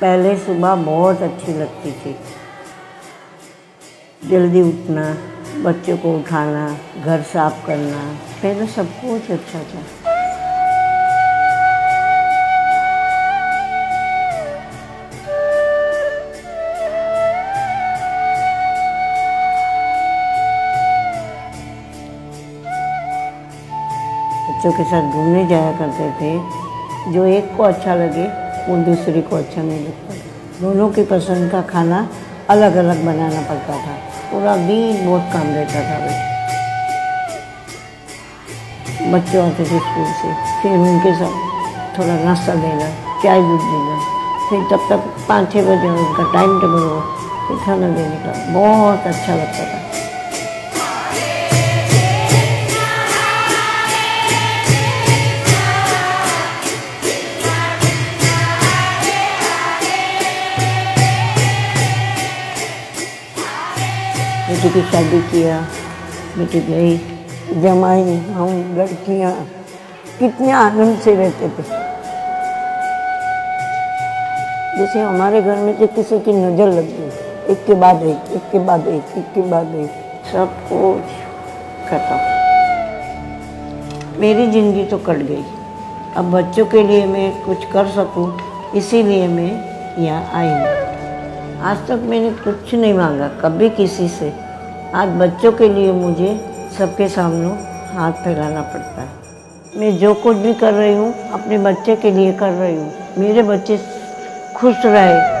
पहले सुबह बहुत अच्छी लगती थी। जल्दी उठना, बच्चों को उठाना, घर साफ़ करना, पहले सब कुछ अच्छा था। बच्चों के साथ घूमने जाया करते थे, जो एक को अच्छा लगे वो दूसरे को अच्छा नहीं लगता दोनों की पसंद का खाना अलग अलग बनाना पड़ता था। पूरा दिन बहुत काम रहता था भाई बच्चे आते थे स्कूल से, फिर उनके साथ थोड़ा नाश्ता देना, चाय दूध देना। फिर तब तक पाँच छः बजे उनका टाइम टेबल हुआ फिर खाना देने का। बहुत अच्छा लगता था। बेटी की शादी किया बेटी गई जमाई, हम लड़कियाँ, कितने आनंद से रहते थे। जैसे हमारे घर में तो किसी की नज़र लग गई, एक के बाद एक एक के बाद एक एक के बाद एक, सब कुछ खत्म। मेरी ज़िंदगी तो कट गई। अब बच्चों के लिए मैं कुछ कर सकूँ, इसीलिए मैं यहाँ आई हूँ। आज तक मैंने कुछ नहीं मांगा, कभी किसी से। आज बच्चों के लिए मुझे सबके सामने हाथ फैलाना पड़ता है। मैं जो कुछ भी कर रही हूँ, अपने बच्चे के लिए कर रही हूँ। मेरे बच्चे खुश रहे।